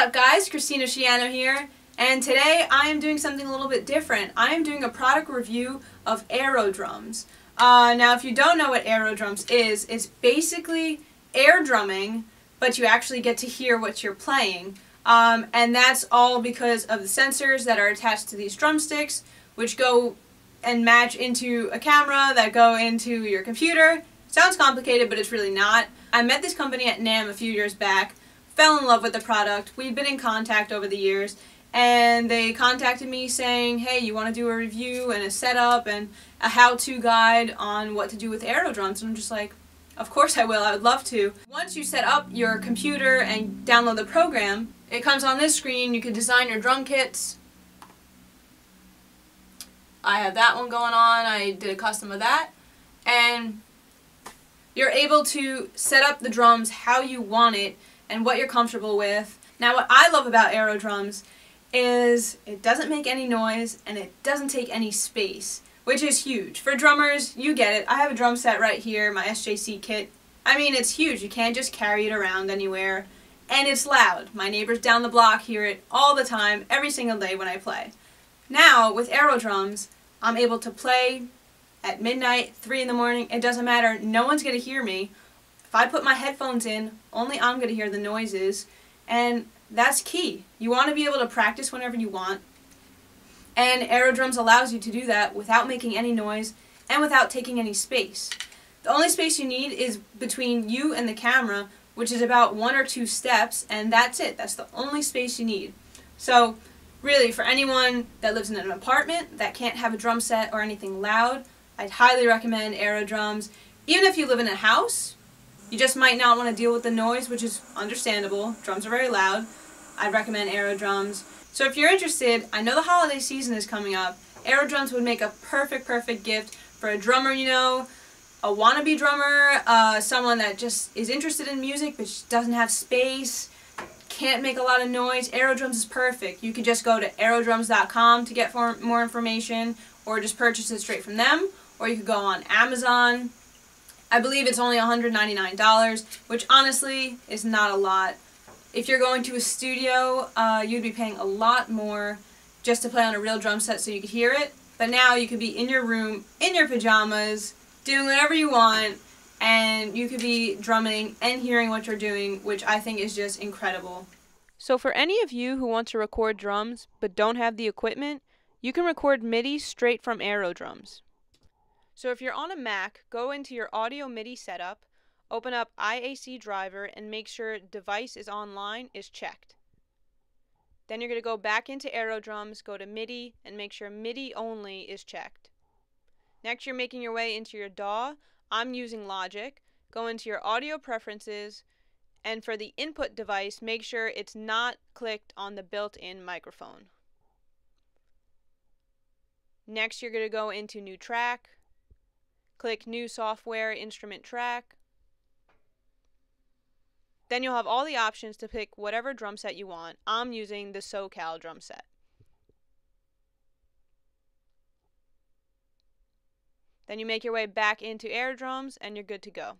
What's up guys, Kristina Schiano here, and today I am doing something a little bit different. I am doing a product review of Aerodrums. Uh, now if you don't know what Aerodrums is, it's basically air drumming, but you actually get to hear what you're playing. Um, and that's all because of the sensors that are attached to these drumsticks, which go and match into a camera that go into your computer. Sounds complicated, but it's really not. I met this company at NAMM a few years back, fell in love with the product. We've been in contact over the years, and they contacted me saying, hey, you want to do a review and a setup and a how-to guide on what to do with Aerodrums? And I'm just like, of course I will, I would love to. Once you set up your computer and download the program, it comes on this screen, you can design your drum kits. I have that one going on, I did a custom of that. And you're able to set up the drums how you want it and what you're comfortable with. Now what I love about Aerodrums is it doesn't make any noise and it doesn't take any space, which is huge. For drummers, you get it. I have a drum set right here, my SJC kit. I mean, it's huge. You can't just carry it around anywhere. And it's loud. My neighbors down the block hear it all the time, every single day when I play. Now, with Aerodrums, I'm able to play at midnight, 3 in the morning. It doesn't matter. No one's going to hear me. If I put my headphones in, only I'm going to hear the noises. And that's key. You want to be able to practice whenever you want. And Aerodrums allows you to do that without making any noise and without taking any space. The only space you need is between you and the camera, which is about one or two steps, and that's it. That's the only space you need. So, really, for anyone that lives in an apartment that can't have a drum set or anything loud, I'd highly recommend Aerodrums. Even if you live in a house, you just might not want to deal with the noise, which is understandable. Drums are very loud. I'd recommend Aerodrums. So if you're interested, I know the holiday season is coming up. Aerodrums would make a perfect, perfect gift for a drummer you know, a wannabe drummer, uh, someone that just is interested in music but doesn't have space, can't make a lot of noise. Aerodrums is perfect. You can just go to aerodrums.com to get more information or just purchase it straight from them or you could go on Amazon. I believe it's only $199, which honestly is not a lot. If you're going to a studio, uh, you'd be paying a lot more just to play on a real drum set so you could hear it. But now you could be in your room, in your pajamas, doing whatever you want, and you could be drumming and hearing what you're doing, which I think is just incredible. So for any of you who want to record drums but don't have the equipment, you can record MIDI straight from Aerodrums. So if you're on a Mac, go into your audio MIDI setup, open up IAC driver and make sure device is online is checked. Then you're going to go back into Aerodrums, go to MIDI, and make sure MIDI only is checked. Next, you're making your way into your DAW. I'm using Logic. Go into your audio preferences, and for the input device, make sure it's not clicked on the built-in microphone. Next, you're going to go into New Track, click New Software Instrument Track, then you'll have all the options to pick whatever drum set you want. I'm using the SoCal drum set. Then you make your way back into Aerodrums and you're good to go.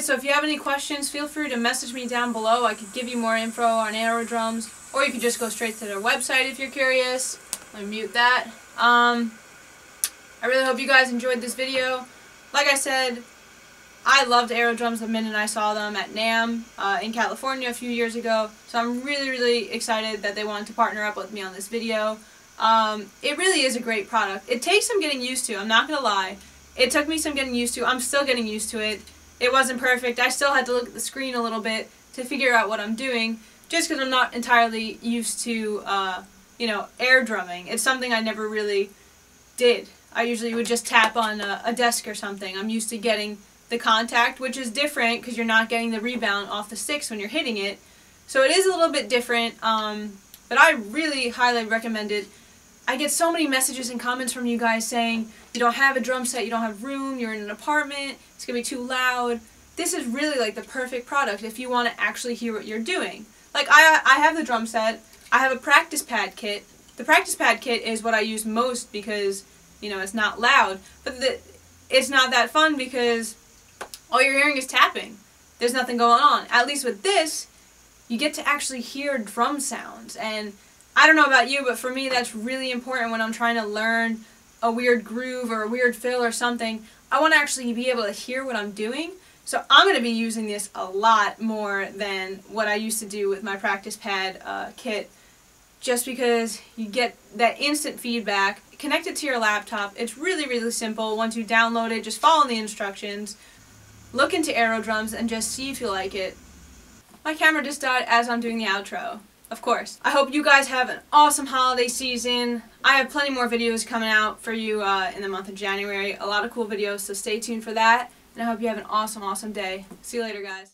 Alright, so if you have any questions, feel free to message me down below. I could give you more info on aerodrums, or you could just go straight to their website if you're curious. Let me mute that. Um, I really hope you guys enjoyed this video. Like I said, I loved aerodrums the minute I saw them at NAMM uh, in California a few years ago. So I'm really, really excited that they wanted to partner up with me on this video. Um, it really is a great product. It takes some getting used to, I'm not going to lie. It took me some getting used to. I'm still getting used to it. It wasn't perfect. I still had to look at the screen a little bit to figure out what I'm doing just because I'm not entirely used to, uh, you know, air drumming. It's something I never really did. I usually would just tap on a, a desk or something. I'm used to getting the contact, which is different because you're not getting the rebound off the sticks when you're hitting it. So it is a little bit different, um, but I really highly recommend it. I get so many messages and comments from you guys saying you don't have a drum set, you don't have room, you're in an apartment, it's going to be too loud. This is really like the perfect product if you want to actually hear what you're doing. Like I, I have the drum set, I have a practice pad kit. The practice pad kit is what I use most because, you know, it's not loud. But the, it's not that fun because all you're hearing is tapping. There's nothing going on. At least with this, you get to actually hear drum sounds. And I don't know about you, but for me that's really important when I'm trying to learn a weird groove or a weird fill or something. I want to actually be able to hear what I'm doing. So I'm going to be using this a lot more than what I used to do with my practice pad uh, kit just because you get that instant feedback. Connect it to your laptop. It's really, really simple. Once you download it, just follow the instructions look into aerodrums and just see if you like it. My camera just died as I'm doing the outro. Of course. I hope you guys have an awesome holiday season. I have plenty more videos coming out for you uh, in the month of January. A lot of cool videos, so stay tuned for that. And I hope you have an awesome, awesome day. See you later, guys.